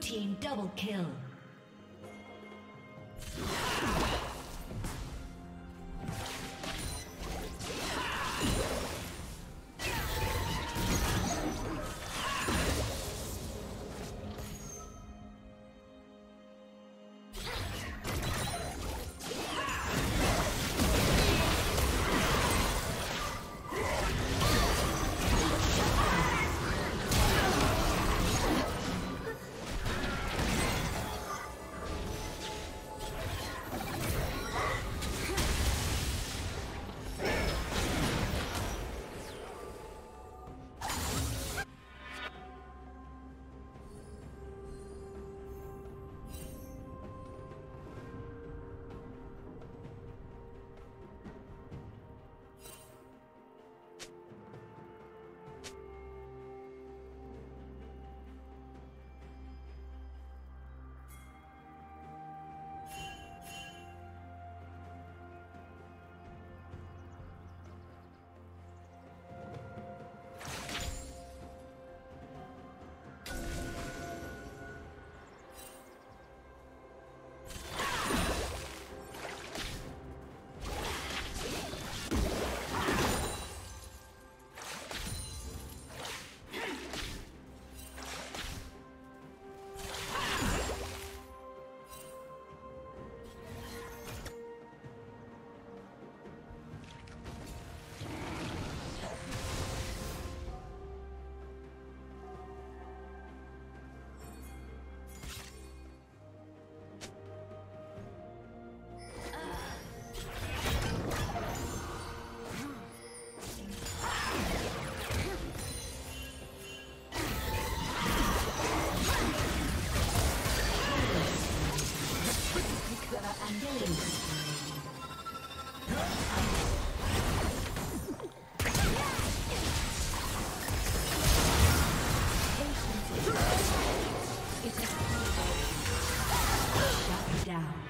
team double kill. now.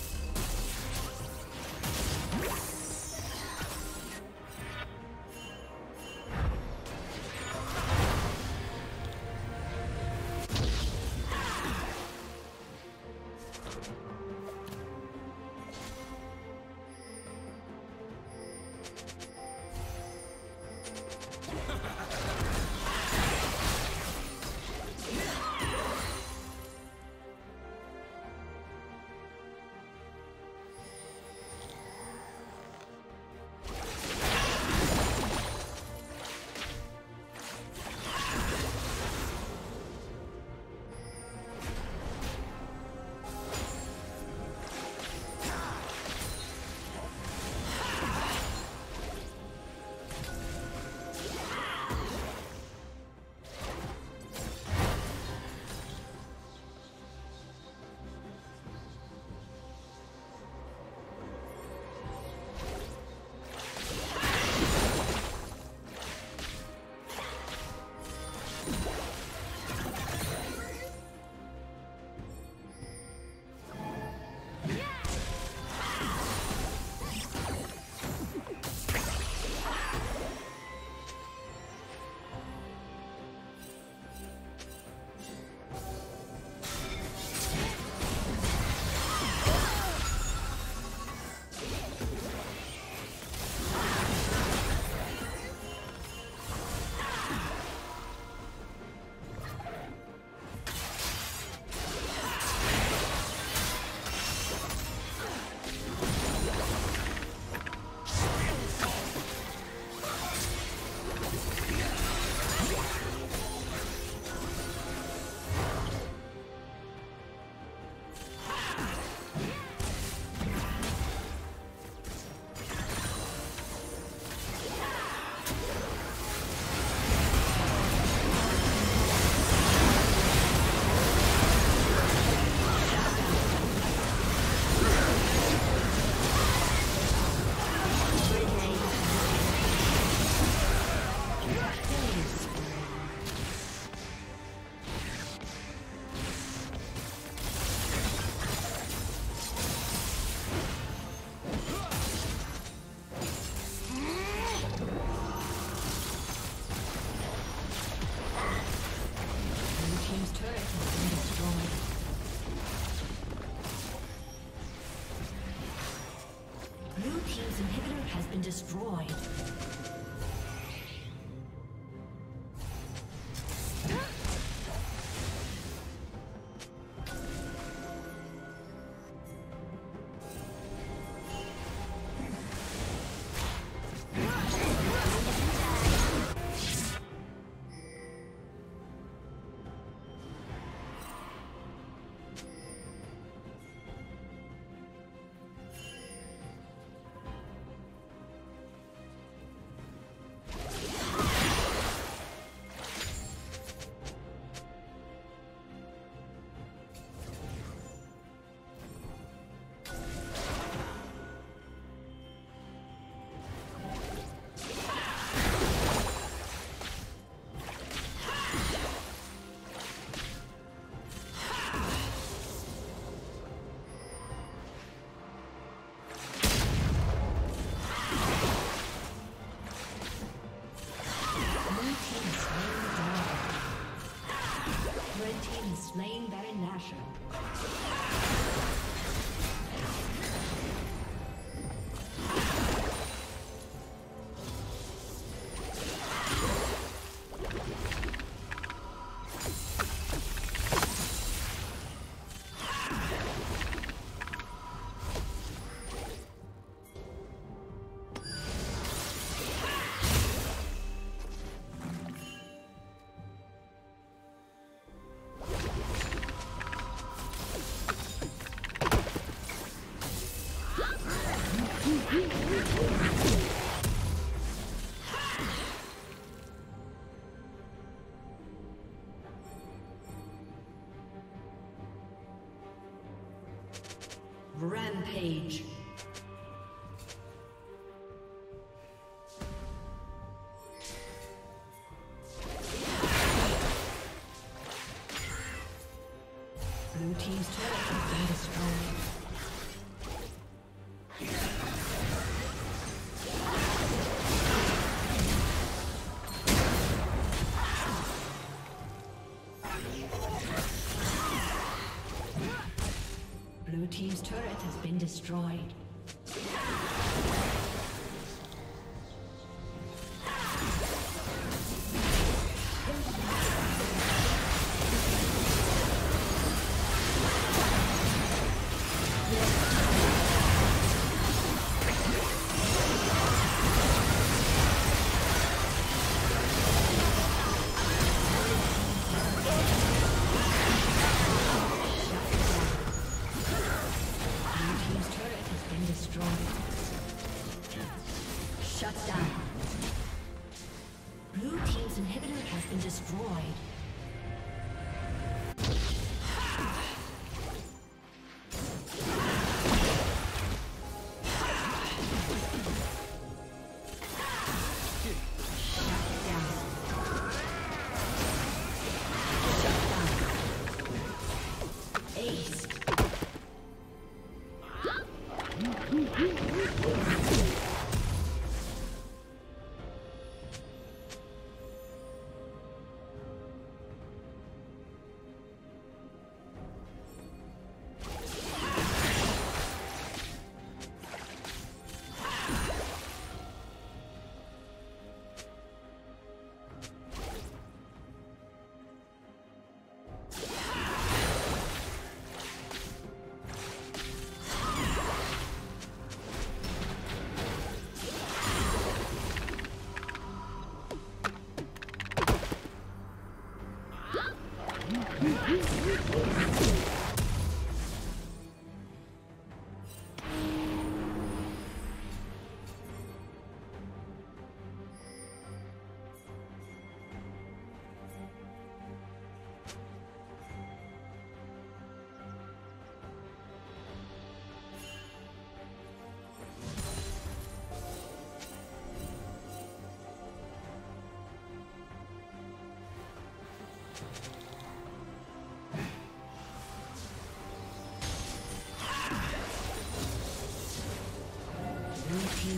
Turret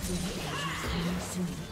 has been